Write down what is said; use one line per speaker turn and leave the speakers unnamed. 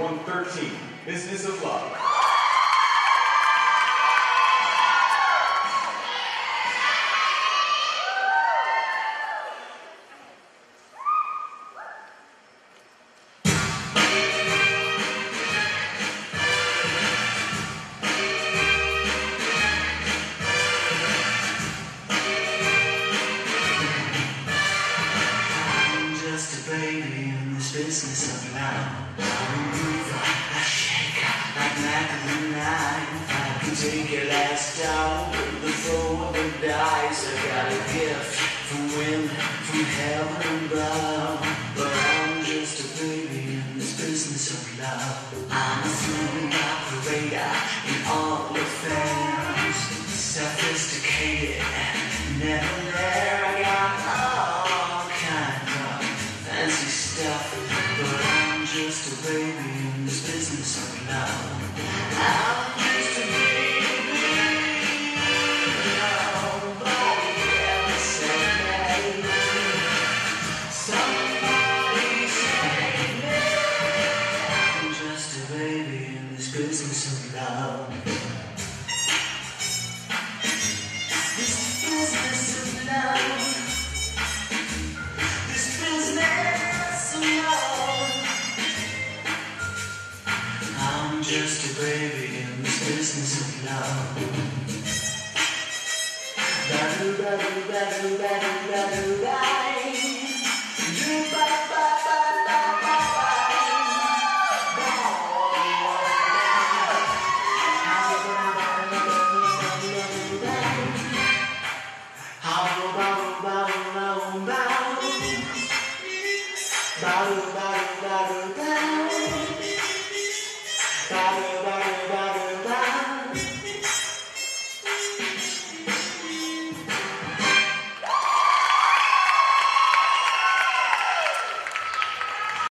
113, Business of Love.
I'm just a baby in this business of love. Take your last down with the the dice. I got a gift from women from heaven above. But I'm just a baby in this business of love. I'm a smooth operator in all affairs. Sophisticated, never there. I got all kinds of fancy stuff. But I'm just a baby in this business of love. This business of love. This business of love. I'm just a baby in this business of love. Ba-do, ba-do, ba-do, ba-do, ba-do, ba. Do, ba, ba, Daru, daru, daru, daru.